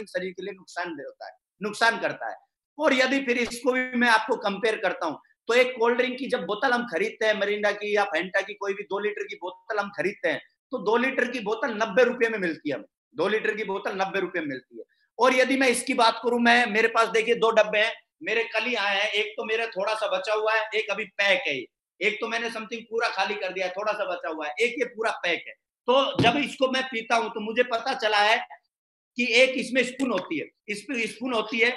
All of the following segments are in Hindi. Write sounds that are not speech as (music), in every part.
ड्रिंक शरीर के लिए नुकसान होता है, नुकसान करता है। और यदि फिर इसको भी मैं आपको कंपेयर करता हूँ तो एक कोल्ड ड्रिंक की जब बोतल हम खरीदते हैं मरिंडा की या फेंटा की, कोई भी दो लीटर की बोतल हम खरीदते हैं तो दो लीटर की बोतल नब्बे रुपए में मिलती है हमें। दो लीटर की बोतल नब्बे रुपए में मिलती है। और यदि मैं इसकी बात करूँ, मैं, मेरे पास देखिए दो डब्बे हैं, मेरे कल ही आए हैं, एक तो मेरा थोड़ा सा बचा हुआ है, एक अभी पैक है एक तो मैंने समथिंग पूरा खाली कर दिया है थोड़ा सा बचा हुआ है, एक ये पूरा पैक है। तो जब इसको मैं पीता हूँ तो मुझे पता चला है कि एक इसमें स्पून होती है। इसमें स्पून होती है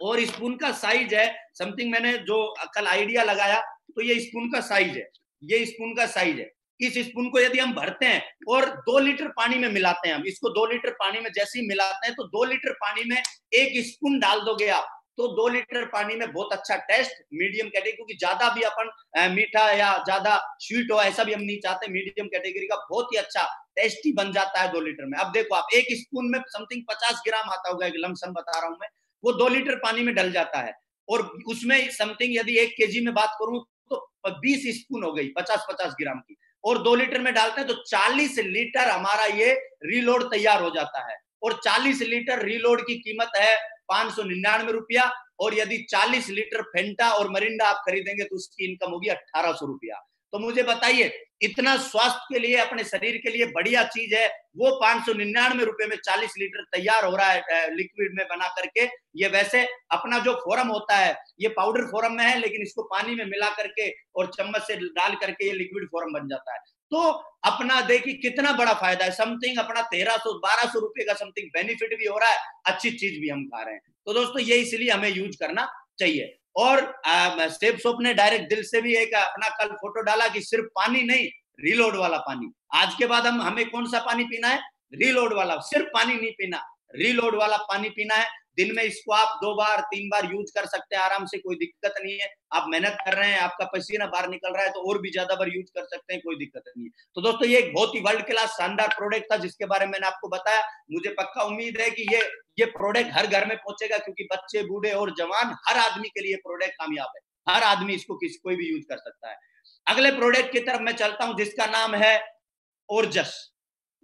और स्पून का साइज़ है। समथिंग मैंने जो कल आइडिया लगाया तो ये स्पून का साइज़ है। ये स्पून का साइज़ है। इस स्पून को यदि हम भरते हैं और दो लीटर पानी में मिलाते हैं हम, इसको दो लीटर पानी में जैसे ही मिलाते हैं तो दो लीटर पानी में एक स्पून डाल दोगे आप तो दो लीटर पानी में बहुत अच्छा टेस्ट मीडियम कैटेगरी क्योंकि ज़्यादा भी अपन मीठा या ज़्यादा स्वीट हो, ऐसा भी हम नहीं चाहते। मीडियम कैटेगरी का बहुत ही अच्छा टेस्टी बन जाता है दो लीटर में। अब देखो, आप एक स्पून में समथिंग पचास ग्राम आता होगा, एक लमसम बता रहा हूँ मैं, वो दो लीटर पानी में डल जाता है। और उसमें समथिंग यदि एक के में बात करूँ तो बीस स्पून हो गई पचास पचास ग्राम की। और दो लीटर में डालते हैं तो चालीस लीटर हमारा ये रीलोड तैयार हो जाता है। और चालीस लीटर रीलोड की कीमत है पाँच सौ निन्यानवे रुपया, और यदि चालीस लीटर फेंटा और मरिंडा आप खरीदेंगे तो उसकी इनकम होगी अट्ठारह सौ रुपया। तो मुझे बताइए, इतना स्वास्थ्य के लिए, अपने शरीर के लिए बढ़िया चीज़ है, वो पाँच सौ निन्यानवे रुपए में चालीस लीटर तैयार हो रहा है लिक्विड में बना करके। ये वैसे अपना जो फोरम होता है, ये पाउडर फोरम में है, लेकिन इसको पानी में मिला करके और चम्मच से डाल करके ये लिक्विड फोरम बन जाता है। तो अपना देखिए कितना बड़ा फ़ायदा है। समथिंग अपना तेरह सौ, बारह सौ रुपए का समथिंग बेनिफिट भी हो रहा है, अच्छी चीज़ भी हम खा रहे हैं। तो दोस्तों, ये इसलिए हमें यूज़ करना चाहिए। और स्टेप सोप ने डायरेक्ट दिल से भी एक अपना कल फ़ोटो डाला कि सिर्फ़ पानी नहीं, रिलोड वाला पानी। आज के बाद हम, हमें कौन सा पानी पीना है? रिलोड वाला। सिर्फ़ पानी नहीं पीना, रिलोड वाला पानी पीना है। दिन में इसको आप दो बार, तीन बार यूज़ कर सकते हैं, आराम से, कोई दिक्कत नहीं है। आप मेहनत कर रहे हैं, आपका पसीना बाहर निकल रहा है तो और भी ज़्यादा बार यूज़ कर सकते हैं, कोई दिक्कत नहीं है। तो दोस्तों, ये एक बहुत ही वर्ल्ड क्लास शानदार प्रोडक्ट था, जिसके बारे में मैंने आपको बताया। मुझे पक्का उम्मीद है कि ये ये प्रोडक्ट हर घर में पहुंचेगा, क्योंकि बच्चे, बूढ़े और जवान, हर आदमी के लिए प्रोडक्ट कामयाब है। हर आदमी इसको किसी, कोई भी यूज़ कर सकता है। अगले प्रोडक्ट की तरफ़ मैं चलता हूँ, जिसका नाम है ओरजस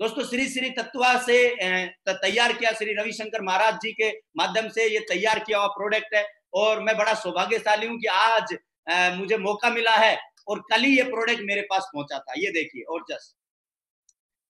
दोस्तों, श्री श्री तत्वा से तैयार किया श्री रविशंकर महाराज जी के माध्यम से ये तैयार किया हुआ प्रोडक्ट है। और मैं बड़ा सौभाग्यशाली हूँ कि आज मुझे मौका मिला है और कल ही ये प्रोडक्ट मेरे पास पहुँचा था। ये देखिए ओरजस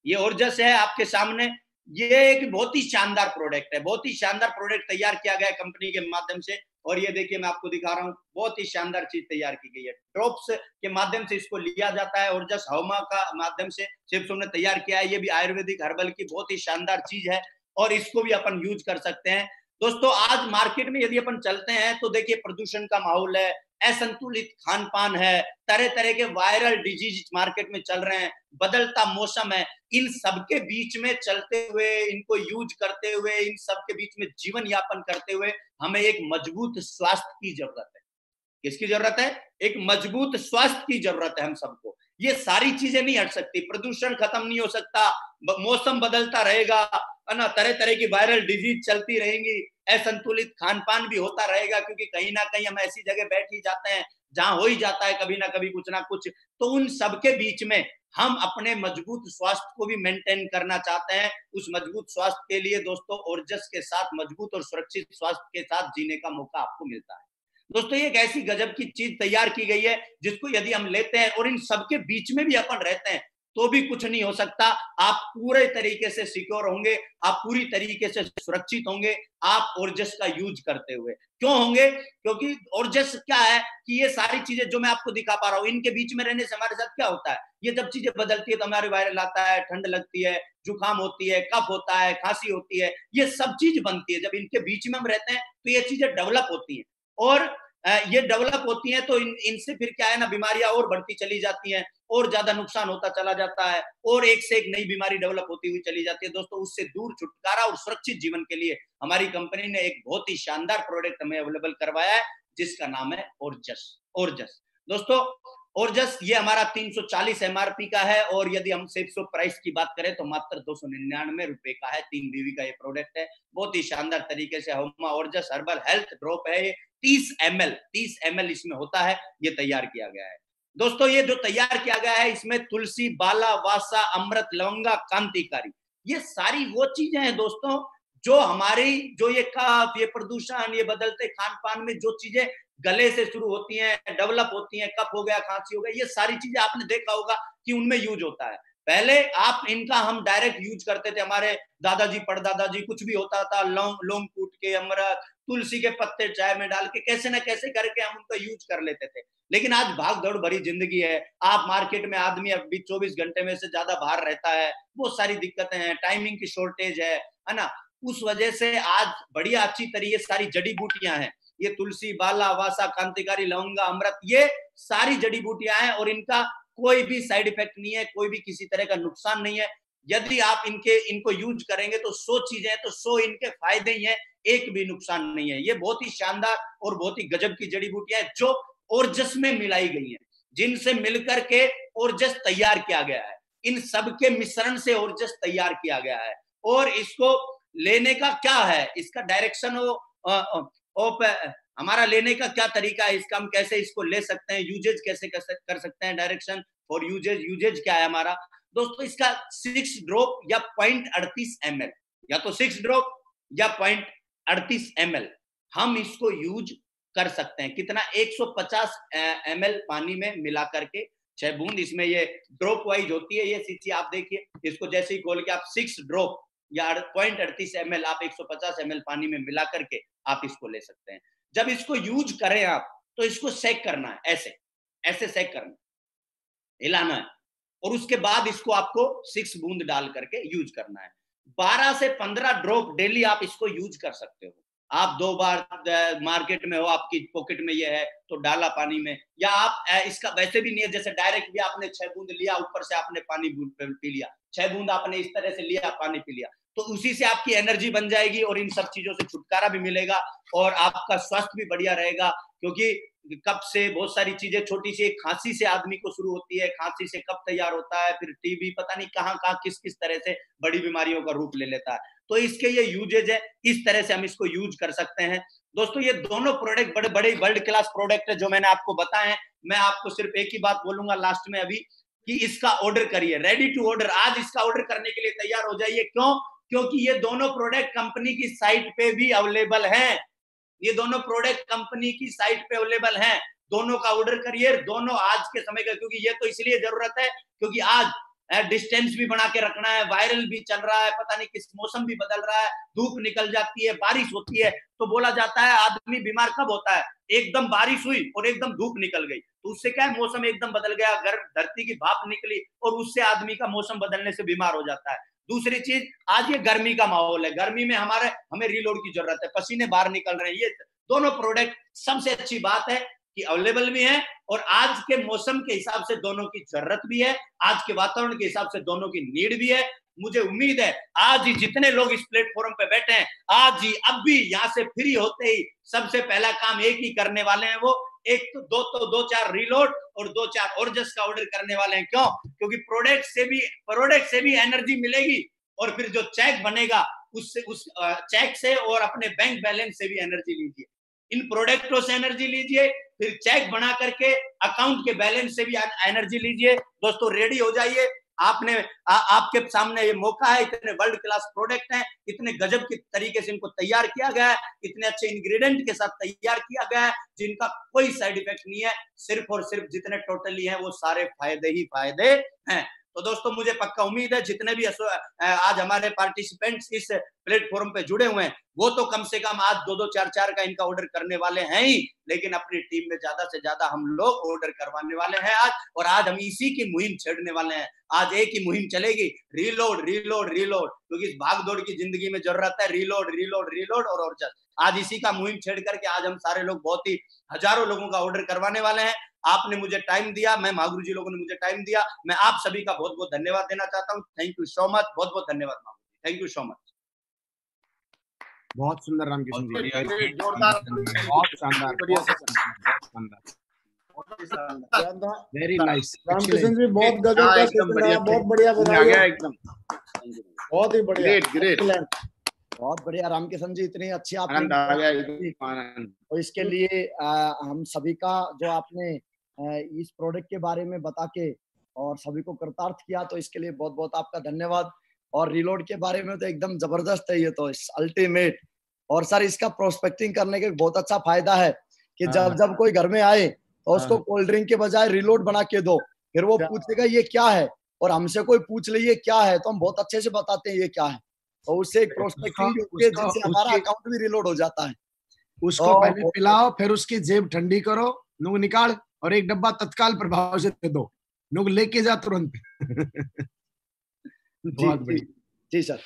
ये ओरजस है आपके सामने। ये एक बहुत ही शानदार प्रोडक्ट है। बहुत ही शानदार प्रोडक्ट तैयार किया गया कंपनी के माध्यम से। और ये देखिए मैं आपको दिखा रहा हूँ, बहुत ही शानदार चीज़ तैयार की गई है। ड्रॉप्स के माध्यम से इसको लिया जाता है और जस हवमा का माध्यम से शिव ने तैयार किया है, ये भी आयुर्वेदिक हर्बल की बहुत ही शानदार चीज़ है और इसको भी अपन यूज़ कर सकते हैं। दोस्तों, आज मार्केट में यदि अपन चलते हैं तो देखिए प्रदूषण का माहौल है, असंतुलित खान पान है तरह तरह के वायरल डिज़ीज़ मार्केट में चल रहे हैं, बदलता मौसम है। इन सबके बीच में चलते हुए, इनको यूज़ करते हुए, इन सबके बीच में जीवन यापन करते हुए हमें एक मज़बूत स्वास्थ्य की ज़रूरत है। किसकी ज़रूरत है? एक मज़बूत स्वास्थ्य की ज़रूरत है हम सबको। ये सारी चीज़ें नहीं हट सकती। प्रदूषण खत्म नहीं हो सकता। मौसम बदलता रहेगा, है ना? तरह तरह की वायरल डिज़ीज़ चलती रहेंगी। असंतुलित खान पान भी होता रहेगा, क्योंकि कहीं ना कहीं हम ऐसी जगह बैठ ही जाते हैं, जहाँ हो ही जाता है कभी ना कभी कुछ ना कुछ। तो उन सबके बीच में हम अपने मज़बूत स्वास्थ्य को भी मेंटेन करना चाहते हैं। उस मज़बूत स्वास्थ्य के लिए दोस्तों ओर्जस के साथ, मज़बूत और सुरक्षित स्वास्थ्य के साथ जीने का मौका आपको मिलता है। दोस्तों, ये एक ऐसी गजब की चीज़ तैयार की गई है, जिसको यदि हम लेते हैं और इन सबके बीच में भी अपन रहते हैं तो भी कुछ नहीं हो सकता। आप पूरे तरीके से सिक्योर होंगे, आप पूरी तरीके से सुरक्षित होंगे, आप ओरजस का यूज़ करते हुए। क्यों होंगे? क्योंकि ओरजस क्या है कि ये सारी चीज़ें जो मैं आपको दिखा पा रहा हूँ, इनके बीच में रहने से हमारे साथ क्या होता है? ये जब चीज़ें बदलती है तो हमारे वायरल आता है, ठंड लगती है, जुकाम होती है, कफ होता है, खांसी होती है, ये सब चीज़ बनती है। जब इनके बीच में हम रहते हैं तो ये चीज़ें डेवलप होती है। और ये डेवलप होती है तो इन, इनसे फिर क्या है ना, बीमारियाँ और बढ़ती चली जाती हैं। और ज़्यादा नुकसान होता चला जाता है और एक से एक नई बीमारी डेवलप होती हुई चली जाती है। दोस्तों, उससे दूर छुटकारा और सुरक्षित जीवन के लिए हमारी कंपनी ने एक बहुत ही शानदार प्रोडक्ट हमें अवेलेबल करवाया है, जिसका नाम है ओरजस। ओरजस। दोस्तों और जस्ट ये हमारा 340 एमआरपी का है और यदि हम सिर्फ़ सो प्राइस की बात करें तो मात्र दो सौ निन्यानवे रुपए का है, तीन बीवी का ये प्रोडक्ट है। बहुत ही शानदार तरीके से होमा जस्ट हर्बल हेल्थ ड्रॉप है, ये तीस एम एल तीस एम इसमें होता है, ये तैयार किया गया है। दोस्तों, ये जो तैयार किया गया है, इसमें तुलसी, बाला, वासा, अमृत, लवंगा कांतिकारी ये सारी वो चीज़ें हैं दोस्तों, जो हमारी, जो ये कफ ये प्रदूषण, ये बदलते खान पान में जो चीज़ें गले से शुरू होती हैं डेवलप होती हैं, कफ हो गया, खांसी हो गया, ये सारी चीज़ें आपने देखा होगा कि उनमें यूज़ होता है। पहले आप इनका हम डायरेक्ट यूज़ करते थे, हमारे दादाजी पड़दादाजी कुछ भी होता था लौंग लौंग कूट के अमृत तुलसी के पत्ते चाय में डाल के कैसे ना कैसे करके हम उनका यूज़ कर लेते थे। लेकिन आज भाग दौड़ भरी ज़िंदगी है। आप मार्केट में आदमी अभी चौबीस घंटे में से ज़्यादा बाहर रहता है। बहुत सारी दिक्कतें हैं, टाइमिंग की शॉर्टेज है है ना? उस वजह से आज बढ़िया अच्छी तरीके सारी जड़ी बूटियाँ हैं। ये तुलसी, बाला, वासा कांतिकारी लवंगा अमृत, ये सारी जड़ी बूटियाँ हैं और इनका कोई भी साइड इफ़ेक्ट नहीं है, कोई भी किसी तरह का नुकसान नहीं है। यदि आप इनके, इनको यूज़ करेंगे तो सौ चीज़ें तो सौ इनके फ़ायदे ही हैं। एक भी नुकसान नहीं है। ये बहुत ही शानदार और बहुत ही गजब की जड़ी बूटियाँ जो ओरजस में मिलाई गई हैं, जिनसे मिलकर के ओरजस तैयार किया गया है। इन सब के मिश्रण से ओरजस तैयार किया गया है। और इसको लेने का क्या है? इसका डायरेक्शन हमारा लेने का क्या तरीका है? इसका हम कैसे इसको ले सकते हैं? यूजेज कैसे कर सकते हैं डायरेक्शन फॉर यूजेज यूजेज क्या है हमारा? दोस्तों, इसका सिक्स ड्रॉप या पॉइंट अड़तीस एम या तो सिक्स ड्रॉप या पॉइंट अड़तीस एम हम इसको यूज़ कर सकते हैं। कितना? 150 एम पानी में मिला करके। छह बूंद इसमें ये ड्रॉप वाइज होती है, ये सीसी आप देखिए। इसको जैसे ही खोल के आप सिक्स ड्रॉप या पॉइंट अड़तीस एम आप 150 एम पानी में मिला करके आप इसको ले सकते हैं। जब इसको यूज़ करें आप तो इसको सेक करना है, ऐसे ऐसे सेक करना हिलाना है। और उसके बाद इसको आपको सिक्स बूंद डाल करके यूज़ करना है। बारह से पंद्रह ड्रॉप डेली आप इसको यूज़ कर सकते हो। आप दो बार मार्केट में हो, आपकी पॉकेट में ये है तो डाला पानी में। या आप इसका वैसे भी नहीं है जैसे डायरेक्ट भी आपने छह बूंद लिया, ऊपर से आपने पानी पी लिया। छह बूंद आपने इस तरह से लिया, पानी पी लिया। तो उसी से आपकी एनर्जी बन जाएगी और इन सब चीज़ों से छुटकारा भी मिलेगा और आपका स्वास्थ्य भी बढ़िया रहेगा, क्योंकि कब से बहुत सारी चीज़ें छोटी सी खांसी से आदमी को शुरू होती है, खांसी से कब तैयार होता है, फिर टीबी, पता नहीं कहाँ कहाँ किस किस तरह से बड़ी बीमारियों का रूप ले लेता है। तो इसके ये यूजेज है, इस तरह से हम इसको यूज़ कर सकते हैं। दोस्तों, ये दोनों प्रोडक्ट बड़े बड़े वर्ल्ड क्लास प्रोडक्ट है जो मैंने आपको बताए हैं। मैं आपको सिर्फ़ एक ही बात बोलूँगा लास्ट में अभी कि इसका ऑर्डर करिए। रेडी टू ऑर्डर आज इसका ऑर्डर करने के लिए तैयार हो जाइए। क्यों? क्योंकि ये दोनों प्रोडक्ट कंपनी की साइट पे भी अवेलेबल हैं। ये दोनों प्रोडक्ट कंपनी की साइट पे अवेलेबल हैं। दोनों का ऑर्डर करिए, दोनों आज के समय का, क्योंकि ये तो इसलिए ज़रूरत है, क्योंकि आज डिस्टेंस भी बना के रखना है वायरल भी चल रहा है, पता नहीं किस मौसम भी बदल रहा है, धूप निकल जाती है, बारिश होती है तो बोला जाता है, आदमी बीमार कब होता है? एकदम बारिश हुई और एकदम धूप निकल गई तो उससे क्या है, मौसम एकदम बदल गया, घर, धरती की भाप निकली और उससे आदमी का मौसम बदलने से बीमार हो जाता है। दूसरी चीज़, आज ये गर्मी का माहौल है। गर्मी में हमारे, हमें रीलोड की ज़रूरत है। पसीने बाहर निकल रहे हैं। ये दोनों प्रोडक्ट सबसे अच्छी बात है कि अवेलेबल भी है और आज के मौसम के हिसाब से दोनों की ज़रूरत भी है। आज के वातावरण के हिसाब से दोनों की नीड भी है। मुझे उम्मीद है, आज ही जितने लोग इस प्लेटफॉर्म पे बैठे हैं, आज ही, अब भी यहाँ से फ्री होते ही सबसे पहला काम एक ही करने वाले हैं वो एक तो दो तो दो चार रीलोड और दो चार ओरजस का ऑर्डर करने वाले हैं। क्यों? क्योंकि प्रोडक्ट से भी प्रोडक्ट से भी एनर्जी मिलेगी और फिर जो चेक बनेगा, उससे, उस चेक से और अपने बैंक बैलेंस से भी एनर्जी लीजिए। इन प्रोडक्टों से एनर्जी लीजिए, फिर चेक बना करके अकाउंट के बैलेंस से भी एनर्जी लीजिए। दोस्तों रेडी हो जाइए। आपने आ, आपके सामने ये मौका है इतने वर्ल्ड क्लास प्रोडक्ट हैं इतने गजब के तरीके से इनको तैयार किया गया है इतने अच्छे इंग्रेडिएंट के साथ तैयार किया गया है जिनका कोई साइड इफ़ेक्ट नहीं है सिर्फ़ और सिर्फ़ जितने टोटली है वो सारे फ़ायदे ही फ़ायदे हैं। तो दोस्तों, मुझे पक्का उम्मीद है, जितने भी आज हमारे पार्टिसिपेंट्स इस प्लेटफॉर्म पे जुड़े हुए हैं, वो तो कम से कम आज दो दो चार चार का इनका ऑर्डर करने वाले हैं ही, लेकिन अपनी टीम में ज़्यादा से ज़्यादा हम लोग ऑर्डर करवाने वाले हैं आज, और आज हम इसी की मुहिम छेड़ने वाले हैं। आज एक ही मुहिम चलेगी रीलोड रीलोड रीलोड क्योंकि इस भाग दौड़ की ज़िंदगी में ज़रूरत है रीलोड रीलोड रीलोड और और आज इसी का मुहिम छेड़ करके आज हम सारे लोग बहुत ही हज़ारों लोगों का ऑर्डर करवाने वाले हैं आपने मुझे टाइम दिया मैं महागुरु जी लोगों ने मुझे टाइम दिया। मैं आप सभी का बहुत बहुत धन्यवाद देना चाहता हूँ। थैंक यू सो मच बहुत बहुत धन्यवाद Mahaguru thank you so much बहुत सुंदर रामकिशन जी। जोरदार। बहुत शानदार वेरी नाइस रामकिशन जी बहुत गजब का एकदम बढ़िया बहुत बढ़िया गया एकदम। बहुत ही बढ़िया। ग्रेट ग्रेट बहुत बढ़िया रामकिशन जी इतनी अच्छी आपने तो इसके लिए आ, हम सभी का जो आपने इस प्रोडक्ट के बारे में बता के और सभी को कृतार्थ किया तो इसके लिए बहुत बहुत आपका धन्यवाद। और रिलोड के बारे में तो एकदम ज़बरदस्त है ये तो अल्टीमेट और सर इसका प्रोस्पेक्टिंग करने का बहुत अच्छा फ़ायदा है कि हाँ। जब जब कोई घर में आए तो उसको कोल्ड ड्रिंक के बजाय रिलोड बना के दो। फिर वो पूछेगा ये क्या है? और हमसे कोई पूछ ले ये क्या है? तो हम बहुत अच्छे से बताते हैं ये क्या है? तो उससे एक प्रोस्पेक्टिंग जिससे हमारा अकाउंट भी रिलोड हो जाता है। उसको पहले पिलाओ फिर उसकी जेब ठंडी करो नुग निकाल। और एक डब्बा तत्काल प्रभाव से दे दो। नुग लेके जा तुरंत। (laughs) जी जी सर।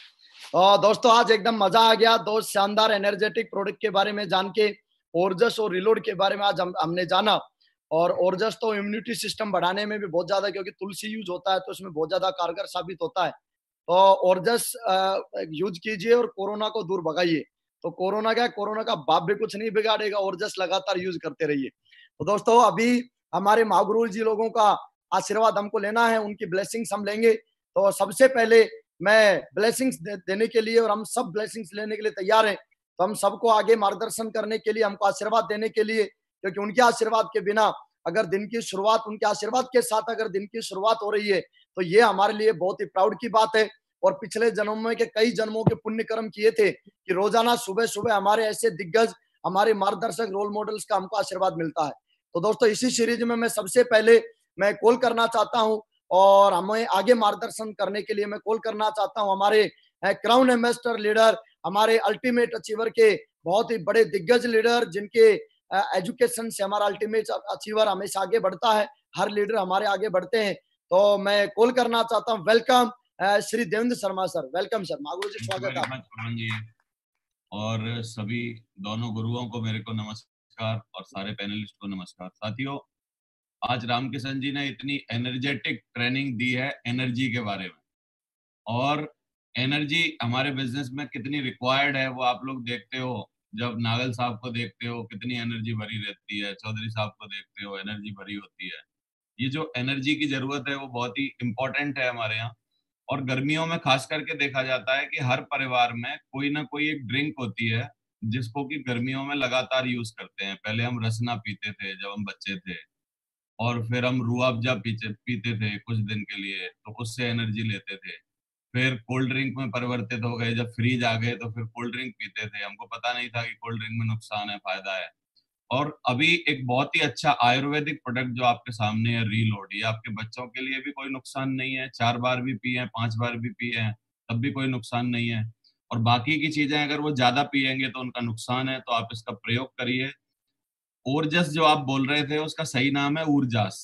तो दोस्तों आज एकदम मज़ा आ गया। दो शानदार एनर्जेटिक प्रोडक्ट के बारे में जान के ओरजस और रिलोड के बारे में आज हम हमने जाना। और ओरजस तो इम्यूनिटी सिस्टम बढ़ाने में भी बहुत ज़्यादा क्योंकि तुलसी यूज़ होता है तो उसमें बहुत ज़्यादा कारगर साबित होता है। तो ओरजस यूज़ कीजिए और कोरोना को दूर भगाइए। तो कोरोना क्या कोरोना का बाप भी कुछ नहीं बिगाड़ेगा। ओरजस लगातार यूज़ करते रहिए। तो दोस्तों, अभी हमारे महागुरु जी लोगों का आशीर्वाद हमको लेना है, उनकी ब्लेसिंग्स हम लेंगे। तो सबसे पहले मैं ब्लेसिंग्स देने के लिए और हम सब ब्लेसिंग्स लेने के लिए तैयार हैं। तो हम सबको आगे मार्गदर्शन करने के लिए, हमको आशीर्वाद देने के लिए, क्योंकि उनके आशीर्वाद के बिना अगर दिन की शुरुआत, उनके आशीर्वाद के साथ अगर दिन की शुरुआत हो रही है तो ये हमारे लिए बहुत ही प्राउड की बात है। और पिछले जन्मों में के कई जन्मों के पुण्य कर्म किए थे कि रोज़ाना सुबह सुबह हमारे ऐसे दिग्गज, हमारे मार्गदर्शक रोल मॉडल्स का हमको आशीर्वाद मिलता है। तो दोस्तों इसी सीरीज़ में मैं सबसे पहले मैं कॉल करना चाहता हूँ और हमें आगे मार्गदर्शन करने के लिए मैं कॉल करना चाहता हूँ। हमारे क्राउन एम्बेसडर लीडर हमारे अल्टीमेट अचीवर के बहुत ही बड़े दिग्गज लीडर जिनके एजुकेशन से हमारा अल्टीमेट अचीवर हमेशा आगे बढ़ता है। हर लीडर हमारे आगे बढ़ते हैं। तो मैं कॉल करना चाहता हूँ। Welcome Shri Devendra Sharma sir welcome sir Mahaguru ji स्वागत है और सभी दोनों गुरुओं को मेरे को नमस्कार। और सारे पैनलिस्ट को नमस्कार। साथियों, आज रामकिशन जी ने इतनी एनर्जेटिक ट्रेनिंग दी है एनर्जी के बारे में। और एनर्जी हमारे बिज़नेस में कितनी रिक्वायर्ड है वो आप लोग देखते हो। जब नागल साहब को देखते हो, कितनी एनर्जी भरी रहती है, चौधरी साहब को देखते हो एनर्जी भरी होती है। ये जो एनर्जी की ज़रूरत है वो बहुत ही इम्पोर्टेंट है हमारे यहाँ। और गर्मियों में खास करके देखा जाता है कि हर परिवार में कोई ना कोई एक ड्रिंक होती है। जिसको कि गर्मियों में लगातार यूज़ करते हैं। पहले हम रसना पीते थे जब हम बच्चे थे और फिर हम रूआबजा पीते पीते थे कुछ दिन के लिए तो उससे एनर्जी लेते थे। फिर कोल्ड ड्रिंक में परिवर्तित हो गए, जब फ्रीज आ गए तो फिर कोल्ड ड्रिंक पीते थे। हमको पता नहीं था कि कोल्ड ड्रिंक में नुकसान है, फ़ायदा है। और अभी एक बहुत ही अच्छा आयुर्वेदिक प्रोडक्ट जो आपके सामने है रीलोड ये आपके बच्चों के लिए भी कोई नुकसान नहीं है। चार बार भी पिए हैं, पाँच बार भी पिए हैं, तब भी कोई नुकसान नहीं है। और बाकी की चीज़ें अगर वो ज़्यादा पियेंगे तो उनका नुकसान है तो आप इसका प्रयोग करिए। ऊर्जस जो आप बोल रहे थे, उसका सही नाम है ऊर्जास।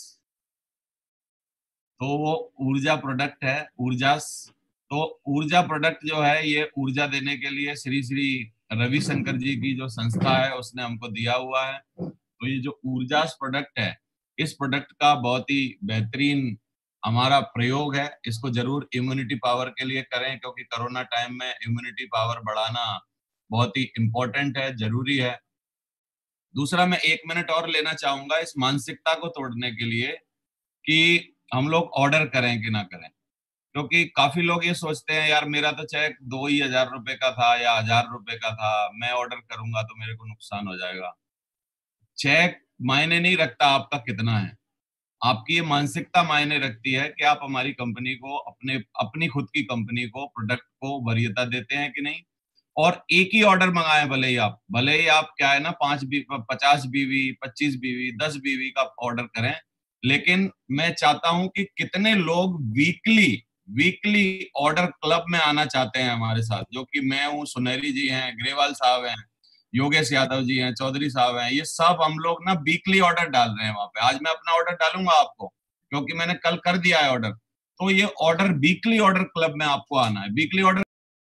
तो वो ऊर्जा प्रोडक्ट है, ऊर्जास। तो ऊर्जा प्रोडक्ट जो है, ये ऊर्जा देने के लिए श्री श्री रविशंकर जी की जो संस्था है, उसने हमको दिया हुआ है। तो ये जो ऊर्जा प्रोडक्ट है, इस प्रोडक्ट का बहुत ही बेहतरीन हमारा प्रयोग है, इसको ज़रूर इम्यूनिटी पावर के लिए करें, क्योंकि कोरोना टाइम में इम्यूनिटी पावर बढ़ाना बहुत ही इम्पोर्टेंट है, ज़रूरी है। दूसरा मैं एक मिनट और लेना चाहूँगा इस मानसिकता को तोड़ने के लिए कि हम लोग ऑर्डर करें कि ना करें। क्योंकि काफ़ी लोग ये सोचते हैं, यार, मेरा तो चेक दो ही हज़ार रुपए का था या हज़ार रुपए का था, मैं ऑर्डर करूँगा तो मेरे को नुकसान हो जाएगा। चेक मायने नहीं रखता आपका कितना है। आपकी ये मानसिकता मायने रखती है कि आप हमारी कंपनी को अपने, अपनी खुद की कंपनी को प्रोडक्ट को वरीयता देते हैं कि नहीं? और एक ही ऑर्डर मंगाए भले ही आप। भले ही आप क्या है ना, पाँच बी, पचास बीवी, पच्चीस बीवी, दस बीवी का ऑर्डर करें, लेकिन मैं चाहता हूँ कि कितने लोग वीकली वीकली ऑर्डर क्लब में आना चाहते हैं हमारे साथ, जो कि मैं हूँ, सुनहरी जी हैं, ग्रेवाल साहब हैं योगेश यादव जी हैं, चौधरी साहब हैं, ये सब हम लोग ना वीकली ऑर्डर डाल रहे हैं वहाँ पे। आज मैं अपना ऑर्डर डालूँगा आपको, क्योंकि मैंने कल कर दिया है ऑर्डर तो ये ऑर्डर वीकली ऑर्डर क्लब में आपको आना है। Weekly order